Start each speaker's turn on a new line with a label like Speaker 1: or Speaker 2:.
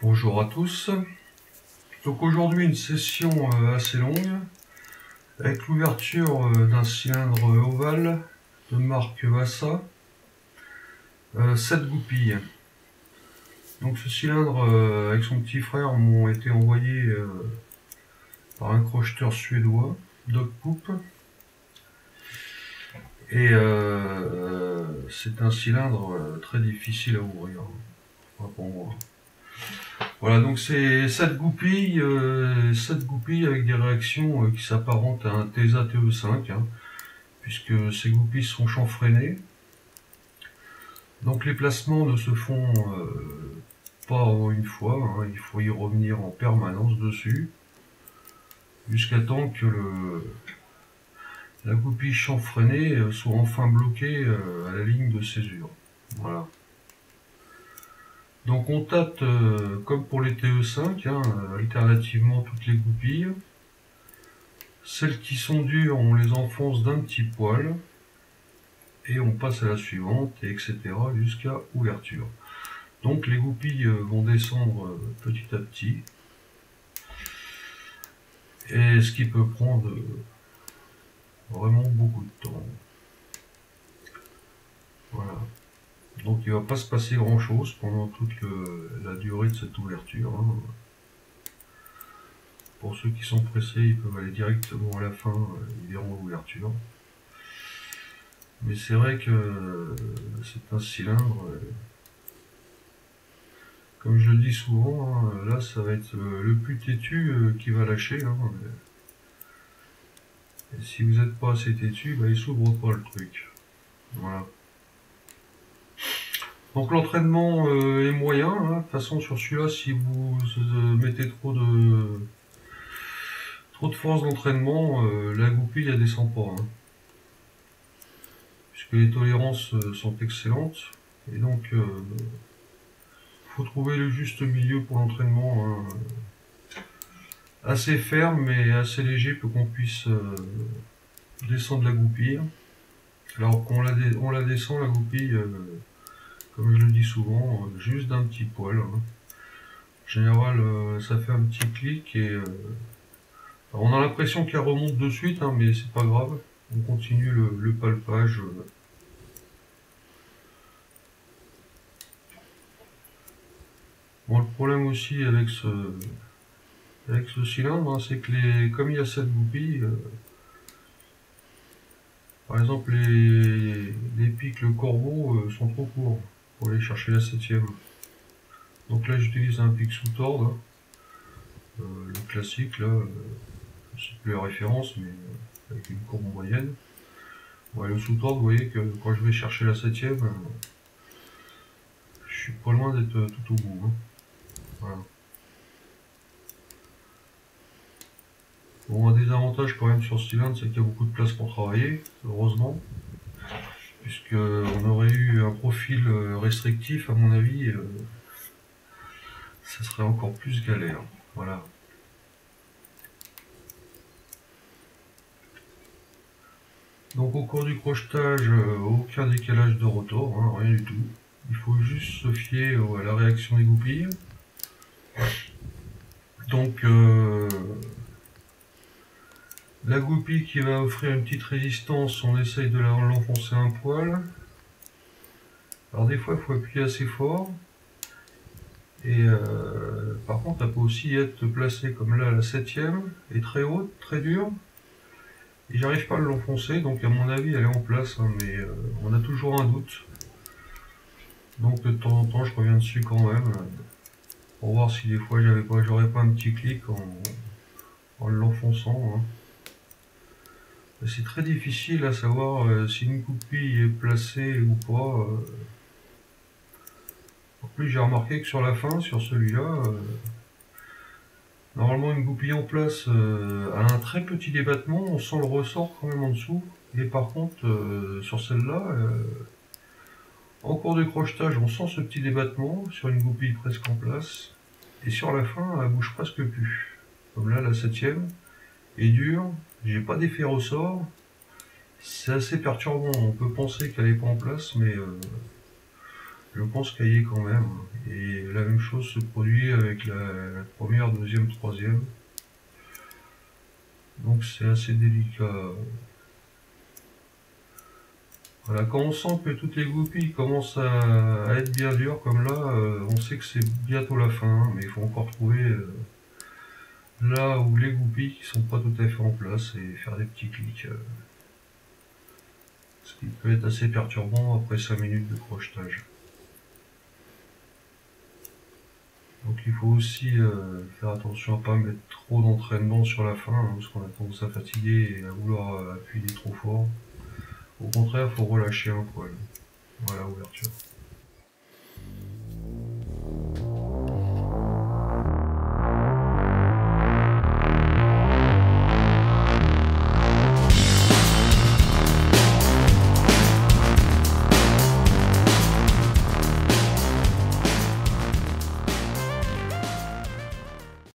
Speaker 1: Bonjour à tous. Donc aujourd'hui une session euh, assez longue avec l'ouverture euh, d'un cylindre ovale de marque Vassa, 7 euh, goupilles. Donc ce cylindre avec son petit frère m'ont été envoyés par un crocheteur suédois, Dog Poop. Et c'est un cylindre très difficile à ouvrir, pour moi. Voilà, donc c'est 7 goupilles, euh, avec des réactions euh, qui s'apparentent à un TESA TE5, hein, puisque ces goupilles sont chanfreinées. Donc les placements ne se font euh, pas en une fois, hein, il faut y revenir en permanence dessus, jusqu'à temps que la goupille chanfreinée euh, soit enfin bloquée à la ligne de césure. Voilà. Donc on tâte, euh, comme pour les TE5, hein, alternativement toutes les goupilles. Celles qui sont dures, on les enfonce d'un petit poil. Et on passe à la suivante, et etc. jusqu'à ouverture. Donc les goupilles euh, vont descendre euh, petit à petit. Et ce qui peut prendre vraiment beaucoup de temps. Voilà. Donc il va pas se passer grand chose pendant toute la durée de cette ouverture. Hein. Pour ceux qui sont pressés, ils peuvent aller directement à la fin, euh, ils verront l'ouverture. Mais c'est vrai que euh, c'est un cylindre, euh, comme je le dis souvent, hein, là ça va être le plus têtu qui va lâcher. Hein. Et si vous n'êtes pas assez têtu, bah, il s'ouvre pas le truc. Voilà. Donc l'entraînement euh, est moyen. Hein. De toute façon, sur celui-là, si vous euh, mettez trop de trop de force d'entraînement, euh, la goupille ne descend pas. Hein. Puisque les tolérances sont excellentes. Et donc, il faut trouver le juste milieu pour l'entraînement. Hein. Assez ferme, mais assez léger pour qu'on puisse descendre la goupille. Alors qu'on la, on la descend, la goupille comme je le dis souvent, euh, juste d'un petit poil. Hein. En général, euh, ça fait un petit clic et euh, on a l'impression qu'elle remonte de suite, hein, mais c'est pas grave. On continue le, palpage. Bon, le problème aussi avec ce, avec ce cylindre, hein, c'est que les, comme il y a cette goupille, par exemple les, les pics, le corbeau sont trop courts pour aller chercher la septième. Donc là j'utilise un pic sous tord, euh, le classique là, euh, c'est plus la référence mais euh, avec une courbe moyenne. Ouais, le sous tord, vous voyez que quand je vais chercher la septième, je suis pas loin d'être tout au bout. Hein. Voilà. Bon, un désavantage quand même sur ce cylindre, c'est qu'il y a beaucoup de place pour travailler, heureusement puisqu'on aurait eu un profil euh, restrictif, à mon avis, euh, ça serait encore plus galère. Voilà. Donc au cours du crochetage, euh, aucun décalage de rotor, hein, rien du tout. Il faut juste se fier à la réaction des goupilles. Donc la goupille qui va offrir une petite résistance, on essaye de l'enfoncer un poil. Alors des fois il faut appuyer assez fort. Et euh, par contre elle peut aussi être placée comme là à la septième, et très haute, très dure. Et j'arrive pas à l'enfoncer, donc à mon avis elle est en place, hein, mais euh, on a toujours un doute. Donc de temps en temps je reviens dessus quand même, pour voir si des fois j'aurais pas un petit clic en, l'enfonçant. Hein. C'est très difficile à savoir euh, si une goupille est placée ou pas. Euh. En plus, j'ai remarqué que sur la fin, sur celui-là, euh, normalement une goupille en place a un très petit débattement, on sent le ressort quand même en dessous. Et par contre, sur celle-là, en cours de crochetage, on sent ce petit débattement sur une goupille presque en place. Et sur la fin, elle bouge presque plus. Comme là, la septième est dure, j'ai pas d'effet ressort. C'est assez perturbant. On peut penser qu'elle est pas en place, mais euh, je pense qu'il quand même. Et la même chose se produit avec la, première, deuxième, troisième. Donc c'est assez délicat. Voilà, quand on sent que toutes les goupilles commencent à, être bien dures comme là, euh, on sait que c'est bientôt la fin, hein, mais il faut encore trouver euh, là où les goupilles qui sont pas tout à fait en place et faire des petits clics. Euh, ce qui peut être assez perturbant après 5 minutes de crochetage. Donc il faut aussi euh, faire attention à pas mettre trop d'entraînement sur la fin, hein, parce qu'on a tendance à fatiguer et à vouloir euh, appuyer trop fort. Au contraire, il faut relâcher un poil. Voilà, ouverture.